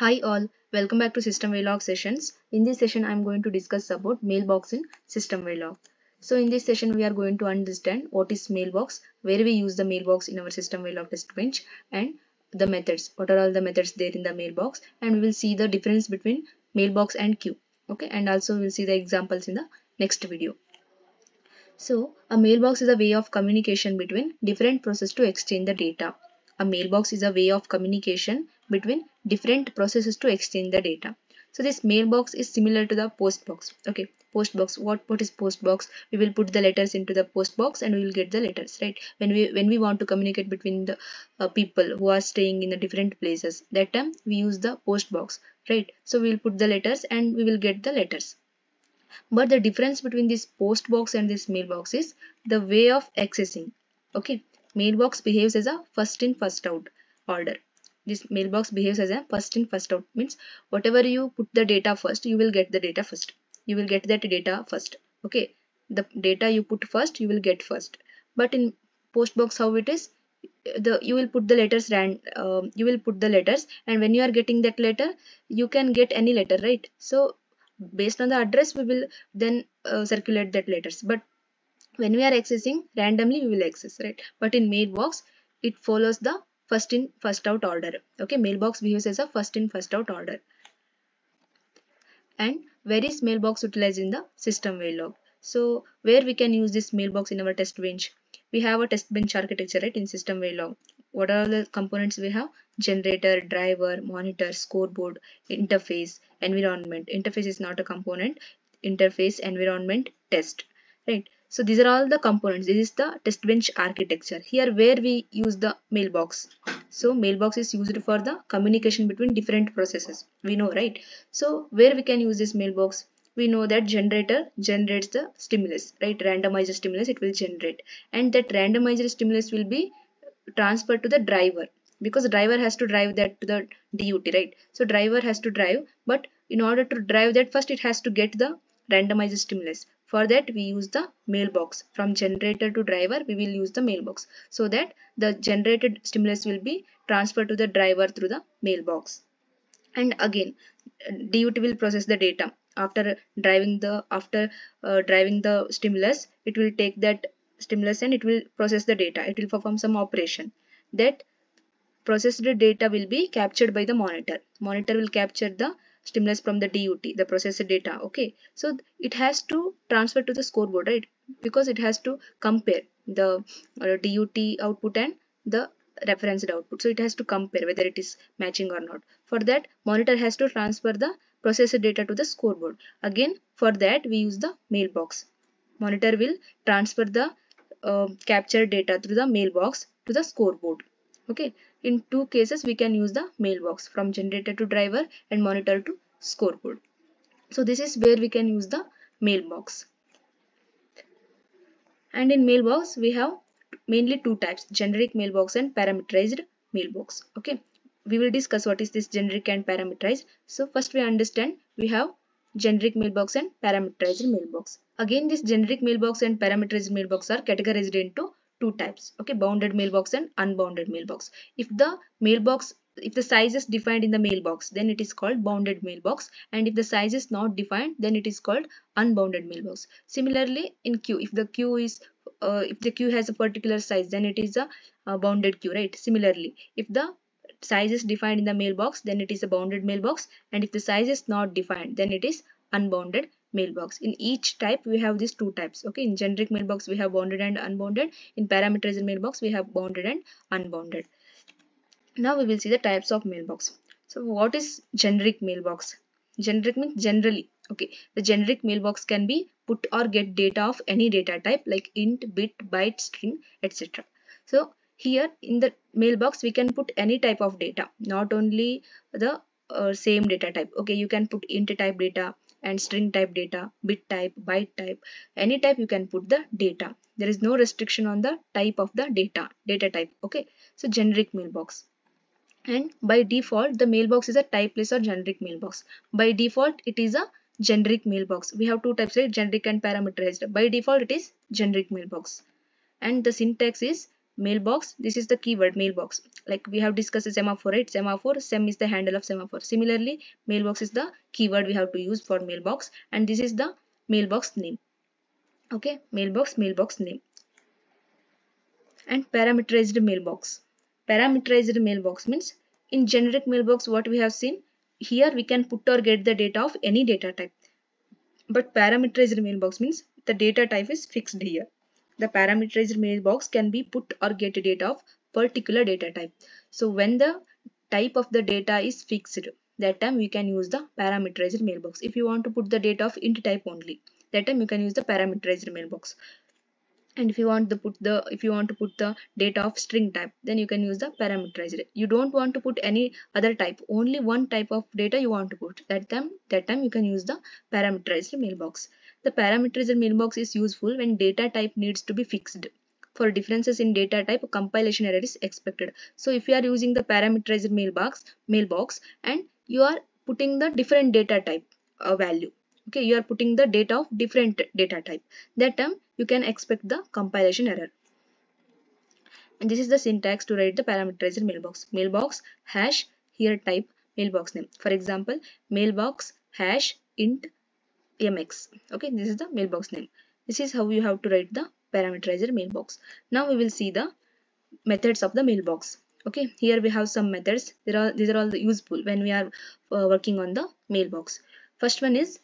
Hi all, welcome back to System Verilog sessions. In this session, I am going to discuss about mailbox in System Verilog. So in this session, we are going to understand what is mailbox, where we use the mailbox in our System Verilog test bench and the methods, what are all the methods there in the mailbox and we will see the difference between mailbox and queue. Okay, and also we will see the examples in the next video. So a mailbox is a way of communication between different processes to exchange the data. A mailbox is a way of communication between different processes to exchange the data. So this mailbox is similar to the post box. Okay, post box. What what is post box? We will put the letters into the post box and we will get the letters, right? When we when we want to communicate between the uh, people who are staying in the different places, that time we use the post box, right? So we will put the letters and we will get the letters. But the difference between this post box and this mailbox is the way of accessing. Okay, mailbox behaves as a first in first out order. This mailbox behaves as a first in first out means whatever you put the data first you will get the data first. You will get that data first. Okay? The data you put first you will get first. But in post box how it is? The you will put the letters ran um, you will put the letters and when you are getting that letter you can get any letter right? So based on the address we will then uh, circulate that letters. But when we are accessing randomly we will access right? But in mailbox it follows the first in first out order. Okay mailbox behaves as a first in first out order. And where is mailbox utilized in the system verilog so where we can use this mailbox in our test bench? We have a test bench architecture right in system verilog what are the components we have? Generator driver monitor scoreboard interface environment. Interface is not a component. Interface environment test right so these are all the components. This is the test bench architecture. Here where we use the mailbox. So mailbox is used for the communication between different processes. We know, right? So where we can use this mailbox? We know that generator generates the stimulus, right? Randomized stimulus it will generate. And that randomized stimulus will be transferred to the driver because driver has to drive that to the DUT, right? So driver has to drive, but in order to drive that first it has to get the randomized stimulus. For that we use the mailbox. From generator to driver we will use the mailbox. So that the generated stimulus will be transferred to the driver through the mailbox. And again DUT will process the data. After driving the after uh, driving the stimulus it will take that stimulus and it will process the data. It will perform some operation. That processed data will be captured by the monitor. Monitor will capture the stimulus from the DUT, the processed data. Okay, so it has to transfer to the scoreboard, right? Because it has to compare the uh, DUT output and the referenced output. So it has to compare whether it is matching or not. For that, monitor has to transfer the processed data to the scoreboard. Again, for that we use the mailbox. Monitor will transfer the uh, captured data through the mailbox to the scoreboard. Okay, in two cases, we can use the mailbox from generator to driver and monitor to scoreboard. So this is where we can use the mailbox. And in mailbox, we have mainly two types, generic mailbox and parameterized mailbox. Okay, we will discuss what is this generic and parameterized. So first we understand we have generic mailbox and parameterized mailbox. Again, this generic mailbox and parameterized mailbox are categorized into two types okay bounded mailbox and unbounded mailbox. If the mailbox if the size is defined in the mailbox then it is called bounded mailbox and if the size is not defined then it is called unbounded mailbox. Similarly in queue if the queue is uh, if the queue has a particular size then it is a, a bounded queue right? Similarly if the size is defined in the mailbox then it is a bounded mailbox and if the size is not defined then it is unbounded mailbox. In each type we have these two types okay? In generic mailbox we have bounded and unbounded. In parameterized mailbox we have bounded and unbounded. Now we will see the types of mailbox. So what is generic mailbox? Generic means generally okay? The generic mailbox can be put or get data of any data type like int bit byte string etc so here in the mailbox we can put any type of data not only the uh, same data type okay? You can put int type data and string type data, bit type, byte type, any type you can put the data. There is no restriction on the type of the data, data type. Okay, so generic mailbox. And by default, the mailbox is a typeless or generic mailbox. By default, it is a generic mailbox. We have two types, right? Generic and parameterized. By default, it is generic mailbox. And the syntax is mailbox. This is the keyword mailbox. Like we have discussed semaphore right? Semaphore sem is the handle of semaphore. Similarly mailbox is the keyword we have to use for mailbox and this is the mailbox name. Okay mailbox mailbox name. And parameterized mailbox. Parameterized mailbox means in generic mailbox what we have seen here we can put or get the data of any data type. But parameterized mailbox means the data type is fixed here the parameterized mailbox can be put or get data of particular data type. So when the type of the data is fixed that time we can use the parameterized mailbox. If you want to put the data of int type only that time you can use the parameterized mailbox. And if you want to put the if you want to put the data of string type then you can use the parameterized. You don't want to put any other type only one type of data you want to put. That time that time you can use the parameterized mailbox the parameterized mailbox is useful when data type needs to be fixed. For differences in data type compilation error is expected. So if you are using the parameterized mailbox mailbox and you are putting the different data type uh, value okay you are putting the data of different data type that time you can expect the compilation error. And this is the syntax to write the parameterized mailbox. Mailbox hash here type mailbox name. For example mailbox hash int mx okay this is the mailbox name. This is how you have to write the parameterized mailbox. Now we will see the methods of the mailbox. Okay here we have some methods. There are these are all the useful when we are uh, working on the mailbox. First one is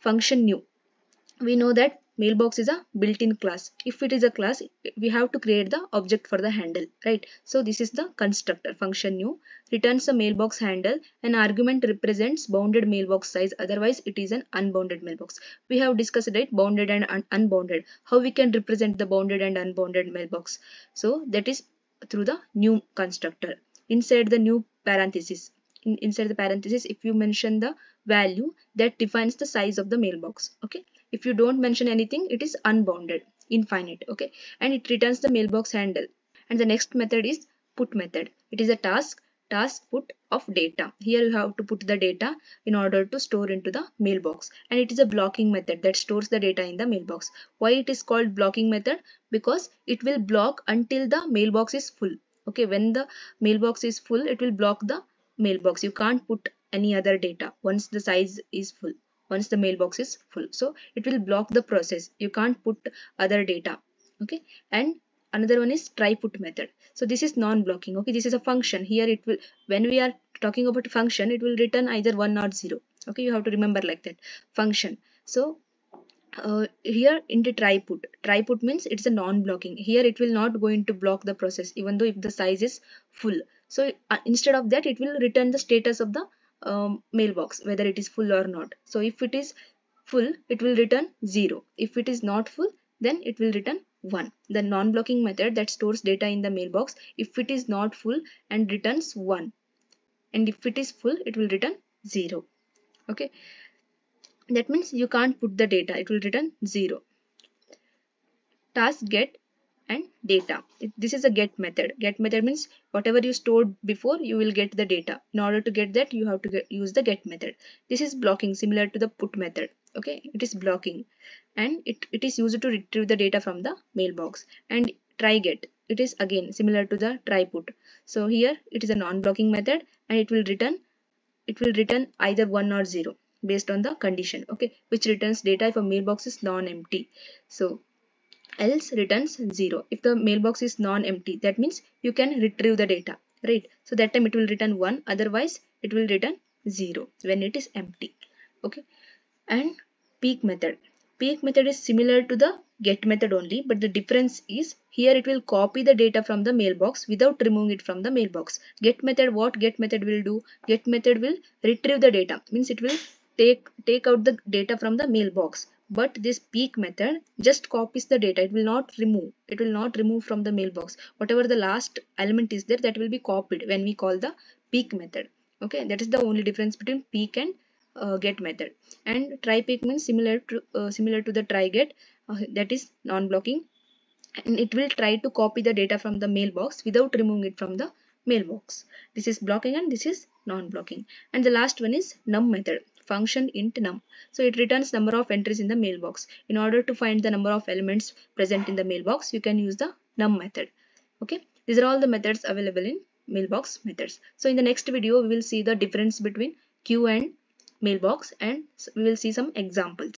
function new. We know that mailbox is a built-in class. If it is a class we have to create the object for the handle right? So this is the constructor function new. Returns a mailbox handle. An argument represents bounded mailbox size. Otherwise it is an unbounded mailbox. We have discussed right bounded and un unbounded. How we can represent the bounded and unbounded mailbox? So that is through the new constructor. Inside the new parenthesis in, inside the parenthesis if you mention the value that defines the size of the mailbox okay if you don't mention anything it is unbounded infinite okay? And it returns the mailbox handle. And the next method is put method. It is a task task put of data. Here you have to put the data in order to store into the mailbox. And it is a blocking method that stores the data in the mailbox. Why it is called blocking method? Because it will block until the mailbox is full okay? When the mailbox is full it will block the mailbox. You can't put any other data once the size is full once the mailbox is full. So it will block the process. You can't put other data. Okay? And another one is try put method. So this is non-blocking. Okay? This is a function. Here it will when we are talking about function it will return either 1 or 0 okay? You have to remember like that. Function. So uh, here into try put. Try put means it's a non-blocking. Here it will not going to block the process even though if the size is full. So uh, instead of that it will return the status of the um, mailbox whether it is full or not. So if it is full it will return 0 if it is not full then it will return 1 the non-blocking method that stores data in the mailbox if it is not full and returns 1 and if it is full it will return 0 okay? That means you can't put the data. It will return 0 task get and data. This is a get method get method means whatever you stored before you will get the data. In order to get that you have to get, use the get method. This is blocking similar to the put method okay? It is blocking. And it, it is used to retrieve the data from the mailbox. And try get it is again similar to the try put. So here it is a non-blocking method and it will return it will return either 1 or 0 based on the condition okay? Which returns data if a mailbox is non-empty. So else returns 0 if the mailbox is non-empty that means you can retrieve the data right? So that time it will return 1 otherwise it will return 0 when it is empty okay? And peek method. Peek method is similar to the get method only but the difference is here it will copy the data from the mailbox without removing it from the mailbox. Get method what get method will do? Get method will retrieve the data means it will take take out the data from the mailbox but this peek method just copies the data. It will not remove. It will not remove from the mailbox. Whatever the last element is there that will be copied when we call the peek method. Okay? That is the only difference between peek and uh, get method. And try peek means similar to uh, similar to the try get uh, that is non-blocking. And it will try to copy the data from the mailbox without removing it from the mailbox. This is blocking and this is non-blocking. And the last one is num method function int num. So it returns number of entries in the mailbox. In order to find the number of elements present in the mailbox, you can use the num method. okay these are all the methods available in mailbox methods so in the next video we will see the difference between queue and mailbox and we will see some examples